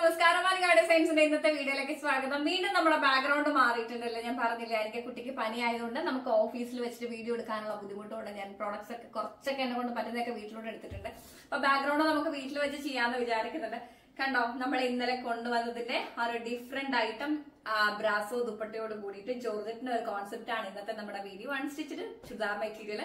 നമസ്കാരം. മലയാള ഡിസൈൻസിന്റെ ഇന്നത്തെ വീഡിയോയിലേക്ക് സ്വാഗതം. വീണ്ടും നമ്മുടെ ബാക്ക്ഗ്രൗണ്ട് മാറിയിട്ടുണ്ടല്ലോ. ഞാൻ പറഞ്ഞില്ല എനിക്ക് കുട്ടിക്ക് പനി ആയതുകൊണ്ട് നമുക്ക് ഓഫീസിൽ വെച്ചിട്ട് വീഡിയോ എടുക്കാനുള്ള ബുദ്ധിമുട്ടുണ്ട് ഞാൻ പ്രോഡക്ട്സ് ഒക്കെ കുറച്ചൊക്കെ എന്നെ കൊണ്ട് പറ്റുന്നതൊക്കെ വീട്ടിലൂടെ എടുത്തിട്ടുണ്ട്. അപ്പൊ ബാക്ക്ഗ്രൗണ്ട് നമുക്ക് വീട്ടിൽ വെച്ച് ചെയ്യാന്ന് വിചാരിക്കുന്നുണ്ട്. കണ്ടോ നമ്മൾ ഇന്നലെ കൊണ്ടുവന്നതിന്റെ ആ ഒരു ഡിഫറെന്റ് ഐറ്റം ബ്രാസോ ദുപ്പട്ടയോട് കൂടിയിട്ട് ജോർജറ്റിന്റെ ഒരു കോൺസെപ്റ്റ് ആണ് ഇന്നത്തെ നമ്മുടെ വീഡിയോ അൺസ്റ്റിച്ചഡ് ചുരിദാർ മെറ്റീരിയൽ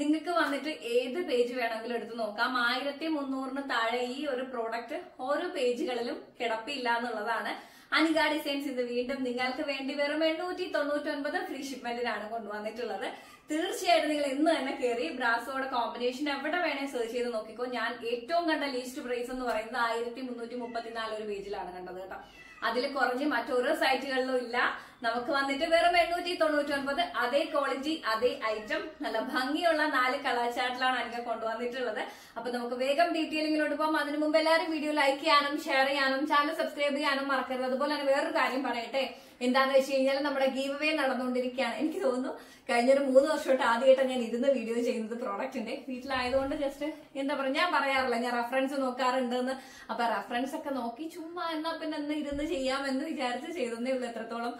നിങ്ങൾക്ക് വന്നിട്ട് ഏത് പേജ് വേണമെങ്കിലും എടുത്തു നോക്കാം. ആയിരത്തി മുന്നൂറിന് താഴെ ഈ ഒരു പ്രോഡക്റ്റ് ഓരോ പേജുകളിലും കിടപ്പില്ല എന്നുള്ളതാണ്. അനിക ഡിസൈൻസ് ഇത് വീണ്ടും നിങ്ങൾക്ക് വേണ്ടി വെറും എണ്ണൂറ്റി തൊണ്ണൂറ്റി ഒൻപത് ഫ്രീ ഷിപ്മെന്റിനാണ് കൊണ്ടുവന്നിട്ടുള്ളത്. തീർച്ചയായിട്ടും നിങ്ങൾ ഇന്ന് തന്നെ കയറി ബ്രാസോയുടെ കോമ്പിനേഷൻ എവിടെ വേണേ സെർച്ച് ചെയ്ത് നോക്കിക്കോ. ഞാൻ ഏറ്റവും കണ്ട ലീസ്റ്റ് പ്രൈസ് എന്ന് പറയുന്നത് ആയിരത്തി മുന്നൂറ്റി മുപ്പത്തിനാല് ഒരു പേജിലാണ് കണ്ടത് കേട്ടോ. അതിൽ കുറഞ്ഞ് മറ്റൊരു സൈറ്റുകളിലും ഇല്ല. നമുക്ക് വന്നിട്ട് വെറും എണ്ണൂറ്റി തൊണ്ണൂറ്റി ഒൻപത് അതേ ക്വാളിറ്റി അതേ ഐറ്റം. നല്ല ഭംഗിയുള്ള നാല് കളാച്ചാട്ടിലാണ് അനിക കൊണ്ടുവന്നിട്ടുള്ളത്. അപ്പൊ നമുക്ക് വേഗം ഡീറ്റെയിലിങ്ങിലോട്ട് പോകാം അതിനു മുമ്പ് എല്ലാവരും വീഡിയോ ലൈക്ക് ചെയ്യാനും ഷെയർ ചെയ്യാനും ചാനൽ സബ്സ്ക്രൈബ് ചെയ്യാനും മറക്കരുത്. അതുപോലെ തന്നെ വേറൊരു കാര്യം പറയട്ടെ. എന്താന്ന് വെച്ച് കഴിഞ്ഞാൽ നമ്മുടെ ഗീവ് അവേ നടന്നുകൊണ്ടിരിക്കുകയാണ്. എനിക്ക് തോന്നുന്നു കഴിഞ്ഞൊരു മൂന്ന് വർഷമായിട്ട് ആദ്യമായിട്ടാണ് ഞാൻ ഇരുന്ന് വീഡിയോ ചെയ്യുന്നത് പ്രോഡക്റ്റിന്റെ വീട്ടിലായതുകൊണ്ട് ജസ്റ്റ് എന്താ പറയുക ഞാൻ പറയാറില്ല. ഞാൻ റെഫറൻസ് നോക്കാറുണ്ടെന്ന്. അപ്പൊ റെഫറൻസ് ഒക്കെ നോക്കി ചുമ്മാ എന്നാ പിന്നെ ഒന്ന് ഇരുന്ന് ചെയ്യാമെന്ന് വിചാരിച്ച് ചെയ്തെന്നേ ഉള്ളൂ. എത്രത്തോളം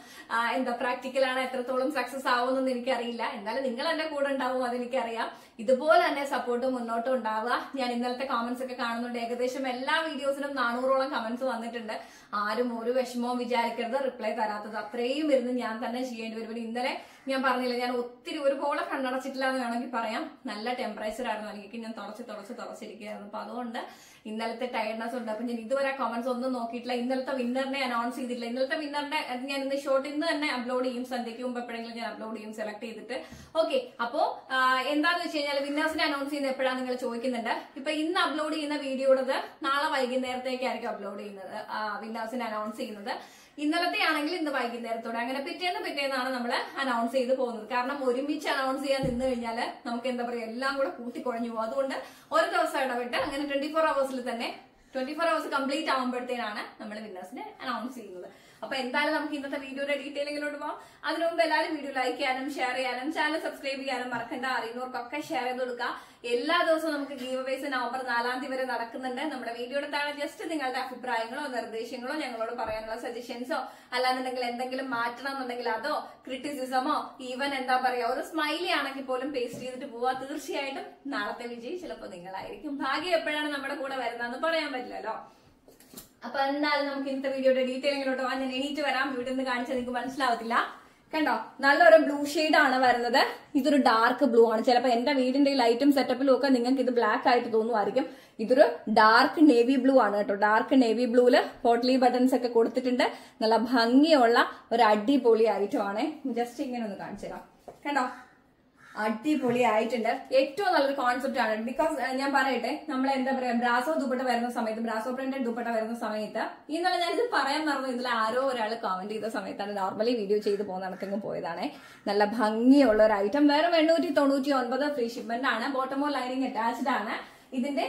എന്താ പ്രാക്ടിക്കൽ ആണ് എത്രത്തോളം സക്സസ് ആവുമെന്നൊന്നും എനിക്കറിയില്ല. എന്നാലും നിങ്ങൾ എന്റെ കൂടെ ഉണ്ടാവും അതെനിക്കറിയാം. ഇതുപോലെ തന്നെ സപ്പോർട്ട് മുന്നോട്ട് ഉണ്ടാവുക. ഞാൻ ഇന്നലത്തെ കമന്റ്സ് ഒക്കെ കാണുന്നുണ്ട്. ഏകദേശം എല്ലാ വീഡിയോസിനും നാനൂറോളം കമന്റ്സ് വന്നിട്ടുണ്ട്. ആരും ഒരു വിഷമവും വിചാരിക്കരുത്. റിപ്ലൈ തരാത്തത് അത്രയും വരുന്നത് ഞാൻ തന്നെ ചെയ്യേണ്ടി വരും. ഇന്നലെ ഞാൻ പറഞ്ഞില്ല ഞാൻ ഒത്തിരി ഒരുപോലെ കണ്ണടച്ചിട്ടില്ല എന്ന് വേണമെങ്കിൽ പറയാം. നല്ല ടെമ്പറേച്ചർ ആയിരുന്നു. എനിക്ക് ഞാൻ തുറച്ച് തുറച്ച് തുറച്ചിരിക്കുകയായിരുന്നു അപ്പൊ അതുകൊണ്ട് ഇന്നലത്തെ ടയർഡ്നെസ് ഉണ്ട്. അപ്പൊ ഞാൻ ഇതുവരെ കമന്റ്സ് ഒന്നും നോക്കിയിട്ടില്ല. ഇന്നലത്തെ വിന്നറിനെ അനൗൺസ് ചെയ്തിട്ടില്ല. ഇന്നലത്തെ വിന്നറിനെ ഞാൻ ഇന്ന് ഷോർട്ട് ഇന്ന് തന്നെ അപ്ലോഡ് ചെയ്യും. സന്ധ്യയ്ക്ക് മുമ്പ് എപ്പോഴെങ്കിലും ഞാൻ അപ്ലോഡ് ചെയ്യും സെലക്ട് ചെയ്തിട്ട്. ഓക്കെ അപ്പോ എന്താന്ന് വെച്ച് കഴിഞ്ഞാൽ വിന്നേഴ്സിനെ അനൗൺസ് ചെയ്യുന്നത് എപ്പോഴാണ് നിങ്ങൾ ചോദിക്കുന്നുണ്ട്. ഇപ്പൊ ഇന്ന് അപ്ലോഡ് ചെയ്യുന്ന വീഡിയോടത് നാളെ വൈകുന്നേരത്തേക്കായിരിക്കും അപ്ലോഡ് ചെയ്യുന്നത്. വിന്നേഴ്സിനെ അനൗൺസ് ചെയ്യുന്നത്. ഇന്നലത്തെ ആണെങ്കിൽ ഇന്ന് വൈകുന്നേരത്തോടെ. അങ്ങനെ പിറ്റേന്ന് പിറ്റേന്നാണ് നമ്മൾ അനൗൺസ് ചെയ്ത് പോകുന്നത്. കാരണം ഒരുമിച്ച് അനൗൺസ് ചെയ്യാൻ നിന്ന് കഴിഞ്ഞാൽ നമുക്ക് എന്താ പറയുക എല്ലാം കൂടെ കൂട്ടിക്കുഴഞ്ഞു പോകും. അതുകൊണ്ട് ഒരു ദിവസം ഇടവിട്ട് അങ്ങനെ ട്വന്റി ഫോർ തന്നെ ട്വന്റി ഫോർ അവേഴ്സ് കംപ്ലീറ്റ് ആകുമ്പോഴത്തേനാണ് നമ്മൾ വിന്നേഴ്സിനെ അനൗൺസ് ചെയ്യുന്നത്. അപ്പൊ എന്തായാലും നമുക്ക് ഇന്നത്തെ വീഡിയോയുടെ ഡീറ്റെയിലിങ്ങിലോട്ട് പോകാം അതിനു മുമ്പ് എല്ലാവരും വീഡിയോ ലൈക്ക് ചെയ്യാനും ഷെയർ ചെയ്യാനും ചാനൽ സബ്സ്ക്രൈബ് ചെയ്യാനും മറക്കണ്ട. അറിയുന്നവർക്കൊക്കെ ഷെയർ ചെയ്ത് കൊടുക്കുക എല്ലാ ദിവസവും നമുക്ക് ഗീവ് അവേസ് നവംബർ നാലാം തീയതി വരെ നടക്കുന്നുണ്ട്. നമ്മുടെ വീഡിയോയുടെ താഴെ ജസ്റ്റ് നിങ്ങളുടെ അഭിപ്രായങ്ങളോ നിർദ്ദേശങ്ങളോ ഞങ്ങളോട് പറയാനുള്ള സജഷൻസോ അല്ലാന്നുണ്ടെങ്കിൽ എന്തെങ്കിലും മാറ്റണം എന്നുണ്ടെങ്കിൽ അതോ ക്രിറ്റിസിസമോ ഈവൻ എന്താ പറയാ ഒരു സ്മൈലി ആണെങ്കിൽ പോലും പേസ്റ്റ് ചെയ്തിട്ട് പോവാ. തീർച്ചയായിട്ടും നാളത്തെ വിജയി ചിലപ്പോൾ നിങ്ങളായിരിക്കും. ഭാഗ്യം എപ്പോഴാണ് നമ്മുടെ കൂടെ വരുന്നതെന്ന് പറയാൻ പറ്റില്ലല്ലോ അപ്പൊ എന്തായാലും നമുക്ക് ഇന്നത്തെ വീഡിയോയുടെ ഡീറ്റെയിലിങ്ങിലോട്ട് പോകാൻ ഞാൻ എണീറ്റ് വരാം. ഇവിടെ നിന്ന് കാണിച്ചാൽ നിങ്ങൾക്ക് മനസ്സിലാവത്തില്ല. കണ്ടോ? നല്ലൊരു ബ്ലൂ ആണ് വരുന്നത്. ഇതൊരു ഡാർക്ക് ബ്ലൂ ആണ്. ചിലപ്പോൾ എന്റെ വീടിന്റെ ലൈറ്റും സെറ്റപ്പിലും ഒക്കെ നിങ്ങൾക്ക് ഇത് ബ്ലാക്ക് ആയിട്ട് തോന്നുമായിരിക്കും. ഇതൊരു ഡാർക്ക് നേവി ബ്ലൂ ആണ് കേട്ടോ. ഡാർക്ക് നേവി ബ്ലൂൽ പോട്ട്ലി ബട്ടൺസ് ഒക്കെ കൊടുത്തിട്ടുണ്ട്. നല്ല ഭംഗിയുള്ള ഒരു അടിപൊളി ഐറ്റം ആണ്. ജസ്റ്റ് ഇങ്ങനെ ഒന്ന് കാണിച്ചു തരാം കണ്ടോ? അടിപൊളി ആയിട്ടുണ്ട് ഏറ്റവും നല്ലൊരു കോൺസെപ്റ്റ് ആണ്. ബിക്കോസ് ഞാൻ പറയട്ടെ നമ്മൾ എന്താ പറയാ ബ്രാസോ ദുപ്പട്ട വരുന്ന സമയത്ത് ബ്രാസോ പ്രിന്റഡ് ദുപ്പട്ട വരുന്ന സമയത്ത് ഇന്നലെ ഞാനിത് പറയാൻ മറന്നു. ഇതിൽ ആരോ ഒരാൾ കമന്റ് ചെയ്ത സമയത്താണ് നോർമലി വീഡിയോ ചെയ്ത് പോകുന്ന നടക്കെങ്കിലും പോയതാണ്. നല്ല ഭംഗിയുള്ള ഒരു ഐറ്റം വേറെ എണ്ണൂറ്റി തൊണ്ണൂറ്റി ഒൻപത് ഫ്രീ ഷിപ്മെന്റ് ആണ്. ബോട്ടമോ ലൈനിങ് അറ്റാച്ച്ഡ് ആണ്. ഇതിന്റെ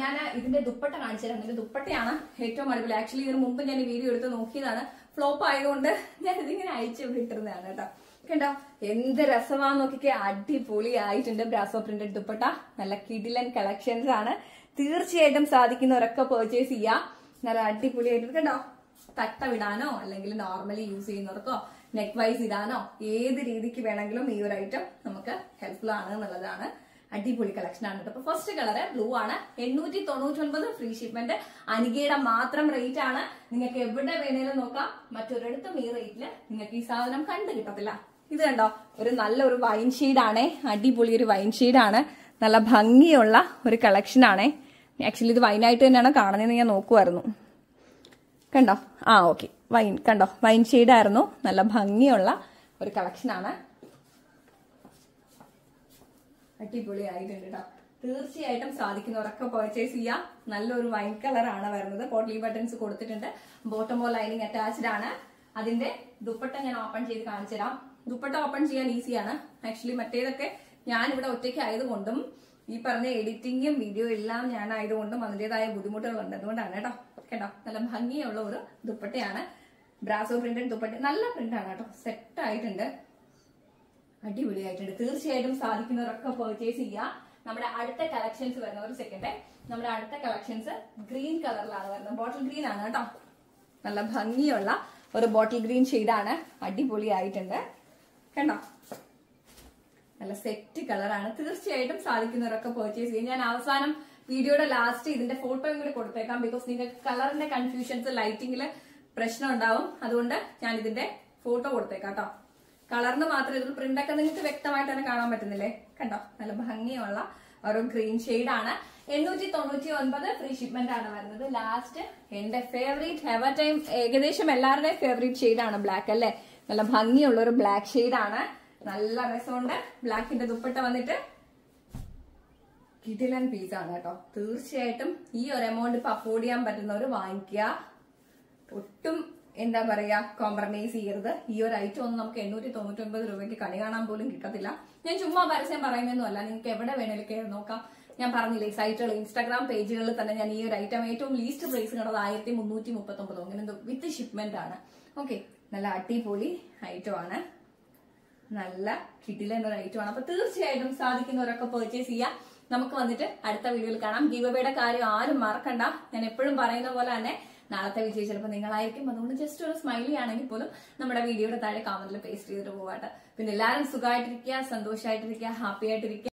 ഞാൻ ഇതിന്റെ ദുപ്പട്ട കാണിച്ചു തരാം ദുപ്പട്ടയാണ് ഏറ്റവും അടിപൊളി. ആക്ച്വലി ഇതിന് മുമ്പ് ഞാൻ വീഡിയോ എടുത്ത് നോക്കിയതാണ്. ഫ്ലോപ്പ് ആയതുകൊണ്ട് ഞാൻ ഇതിങ്ങനെ അയച്ചു വിട്ടിരുന്നതാണ് കേട്ടോ. കണ്ടോ? എന്ത് രസമാന്ന് നോക്കിക്കേ. അടിപൊളി ആയിട്ടുണ്ട് ബ്രാസോ പ്രിന്റഡ് ദുപ്പട്ട. നല്ല കിടിലൻ കളക്ഷൻസ് ആണ്. തീർച്ചയായിട്ടും സാധിക്കുന്നവരൊക്കെ പർച്ചേസ് ചെയ്യാം. നല്ല അടിപൊളി ആയിട്ട് കണ്ടോ? തട്ട വിടാനോ അല്ലെങ്കിൽ നോർമലി യൂസ് ചെയ്യുന്നവർക്കോ നെക്ക് വൈസ് ഇടാനോ ഏത് രീതിക്ക് വേണമെങ്കിലും ഈ ഒരു ഐറ്റം നമുക്ക് ഹെൽപ്ഫുൾ ആണ് എന്നുള്ളതാണ്. അടിപൊളി കളക്ഷൻ ആണ്. അപ്പൊ ഫസ്റ്റ് കളർ ബ്ലൂ ആണ്. എണ്ണൂറ്റി തൊണ്ണൂറ്റി ഒൻപത് ഫ്രീ ഷിപ്മെന്റ് അനികയുടെ മാത്രം റേറ്റ് ആണ്. നിങ്ങൾക്ക് എവിടെ വേണേലും നോക്കാം. മറ്റൊരിടത്തും ഈ റേറ്റിൽ നിങ്ങൾക്ക് ഈ സാധനം കണ്ടു കിട്ടത്തില്ല. ഇത് കണ്ടോ? ഒരു നല്ല ഒരു വൈൻ ഷെയ്ഡാണേ അടിപൊളി ഒരു വൈൻ ഷെയ്ഡാണ് നല്ല ഭംഗിയുള്ള ഒരു കളക്ഷൻ ആണേ. ആക്ച്വലി ഇത് വൈനായിട്ട് തന്നെയാണ് കാണുന്നതെന്ന് ഞാൻ നോക്കുമായിരുന്നു കണ്ടോ? ആ ഓക്കെ വൈൻ കണ്ടോ? വൈൻ ഷെയ്ഡായിരുന്നു നല്ല ഭംഗിയുള്ള ഒരു കളക്ഷനാണ് അടിപൊളി ആയിട്ടുണ്ട് കേട്ടോ തീർച്ചയായിട്ടും സാധിക്കുന്നവരൊക്കെ പർച്ചേസ് ചെയ്യാം. നല്ലൊരു വൈൻ കളറാണ് വരുന്നത്. പോട്ട്ലി ബട്ടൺസ് കൊടുത്തിട്ടുണ്ട്. ബോട്ടം ബോൾ ലൈനിങ് അറ്റാച്ച്ഡ് ആണ്. അതിന്റെ ദുപ്പട്ട ഞാൻ ഓപ്പൺ ചെയ്ത് കാണിച്ചു തരാം ദുപ്പട്ട ഓപ്പൺ ചെയ്യാൻ ഈസിയാണ് ആക്ച്വലി മറ്റേതൊക്കെ ഞാൻ ഇവിടെ ഒറ്റയ്ക്ക് ആയതുകൊണ്ടും ഈ പറഞ്ഞ എഡിറ്റിംഗും വീഡിയോ എല്ലാം ഞാൻ ആയതുകൊണ്ടും അതിന്റെതായ ബുദ്ധിമുട്ടുകളുണ്ട്. അതുകൊണ്ടാണ് കേട്ടോ. കേട്ടോ? നല്ല ഭംഗിയുള്ള ഒരു ദുപ്പട്ടയാണ്. Brasso printed dupatta. നല്ല പ്രിന്റാണ് കേട്ടോ. സെറ്റ് ആയിട്ടുണ്ട്. അടിപൊളിയായിട്ടുണ്ട്. തീർച്ചയായിട്ടും സാധിക്കുന്നവരൊക്കെ പെർച്ചേസ് ചെയ്യുക. നമ്മുടെ അടുത്ത കളക്ഷൻസ് വരുന്ന ഒരു സെക്കൻഡ് നമ്മുടെ അടുത്ത കളക്ഷൻസ് ഗ്രീൻ കളറിലാണ് വരുന്നത്. ബോട്ടിൽ ഗ്രീൻ ആണ് കേട്ടോ. നല്ല ഭംഗിയുള്ള ഒരു ബോട്ടിൽ ഗ്രീൻ ഷെയ്ഡാണ് അടിപൊളിയായിട്ടുണ്ട്. കണ്ടോ? നല്ല സെറ്റ് കളറാണ് തീർച്ചയായിട്ടും സാധിക്കുന്നവരൊക്കെ പർച്ചേസ് ചെയ്യും. ഞാൻ അവസാനം വീഡിയോയുടെ ലാസ്റ്റ് ഇതിന്റെ ഫോട്ടോയും കൂടി കൊടുത്തേക്കാം ബിക്കോസ് നിങ്ങൾക്ക് കളറിന്റെ കൺഫ്യൂഷൻസ് ലൈറ്റിംഗിൽ പ്രശ്നം ഉണ്ടാവും. അതുകൊണ്ട് ഞാൻ ഇതിന്റെ ഫോട്ടോ കൊടുത്തേക്കാം കേട്ടോ. കളറിന് മാത്രം ഇതിൽ പ്രിന്റ് ഒക്കെ നിങ്ങൾക്ക് വ്യക്തമായിട്ട് തന്നെ കാണാൻ പറ്റുന്നില്ലേ? കണ്ടോ? നല്ല ഭംഗിയുള്ള ഒരു ഗ്രീൻ ആണ്. എണ്ണൂറ്റി തൊണ്ണൂറ്റി ഒൻപത് ഫ്രീ ഷിപ്മെന്റ് ആണ് വരുന്നത്. ലാസ്റ്റ് എന്റെ ഫേവറേറ്റ് ഹെവർ ടൈം ഏകദേശം എല്ലാവരുടെയും ഫേവറേറ്റ് ആണ് ബ്ലാക്ക് അല്ലേ? നല്ല ഭംഗിയുള്ള ഒരു ബ്ലാക്ക് ആണ്. നല്ല രസമുണ്ട്. ബ്ലാക്കിന്റെ ദുപ്പട്ട വന്നിട്ട് കിടിലൻ ആണ് കേട്ടോ. തീർച്ചയായിട്ടും ഈ ഒരു എമൗണ്ട് ഇപ്പൊ അഫോർഡ് ചെയ്യാൻ പറ്റുന്നവർ വാങ്ങിക്കുക. ഒട്ടും എന്താ പറയാ കോംപ്രമൈസ് ചെയ്യരുത്. ഈ ഒരു ഐറ്റം ഒന്നും നമുക്ക് എണ്ണൂറ്റി തൊണ്ണൂറ്റി ഒൻപത് രൂപയ്ക്ക് കണി കാണാൻ പോലും കിട്ടത്തില്ല. ഞാൻ ചുമ്മാ പരസ്യം പറയുന്നൊന്നുമല്ല നിങ്ങൾക്ക് എവിടെ വേണേലും കയറി നോക്കാം. ഞാൻ പറഞ്ഞില്ലേ സൈറ്റുകൾ ഇൻസ്റ്റാഗ്രാം പേജുകളിൽ തന്നെ ഞാൻ ഈ ഒരു ഐറ്റം ഏറ്റവും ലീസ്റ്റ് പ്രൈസ് കണ്ടത് ആയിരത്തി മുന്നൂറ്റി മുപ്പത്തി ഒമ്പത് അങ്ങനെ വിത്ത് ഷിപ്മെന്റ് ആണ്. ഓക്കെ നല്ല അടിപൊളി ഐറ്റം ആണ്. നല്ല കിട്ടില്ല എന്നൊരു ഐറ്റം ആണ്. അപ്പൊ തീർച്ചയായിട്ടും സാധിക്കുന്നവരൊക്കെ പർച്ചേസ് ചെയ്യാം. നമുക്ക് വന്നിട്ട് അടുത്ത വീഡിയോയിൽ കാണാം. ഗീവബയുടെ കാര്യം ആരും മറക്കണ്ട. ഞാൻ എപ്പോഴും പറയുന്ന പോലെ തന്നെ നാളത്തെ വിജയം ചിലപ്പോൾ നിങ്ങളായിരിക്കും. അതുകൊണ്ട് ജസ്റ്റ് ഒരു സ്മൈലി ആണെങ്കിൽ പോലും നമ്മുടെ വീഡിയോയുടെ താഴെ കമന്റിൽ പേസ്റ്റ് ചെയ്തിട്ട് പോവാട്ടെ. പിന്നെ എല്ലാവരും സുഖമായിട്ടിരിക്കുക സന്തോഷമായിട്ടിരിക്കുക ഹാപ്പി ആയിട്ടിരിക്കുക.